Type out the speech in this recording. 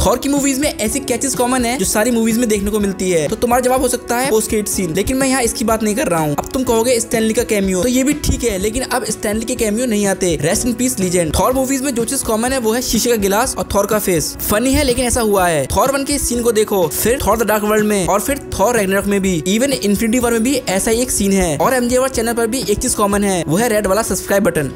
Thor की movies में ऐसी कैचेस कॉमन है जो सारी मूवीज़ में देखने को मिलती है। तो तुम्हारा जवाब हो सकता है पोस्ट क्रेडिट सीन लेकिन मैं यहाँ इसकी बात नहीं कर रहा हूँ। अब तुम कहोगे स्टैनली का कैमियो तो ये भी ठीक है, लेकिन अब स्टैनली के कैमियो नहीं आते। Rest in peace legend Thor movies में जो चीज़ कॉमन है वो है शीशे का गिलास और थॉर का फेस फनी है, लेकिन ऐसा हुआ है। थॉर वन के सीन को देखो, फिर थॉर द डार्क वर्ल्ड में और फिर थॉर रेगनरक में भी। इवन इन्फिनिटी वॉर में भी ऐसा ही एक सीन है। और एमजे चैनल पर भी एक चीज़ कॉमन है, वो है रेड वाला सब्सक्राइब बटन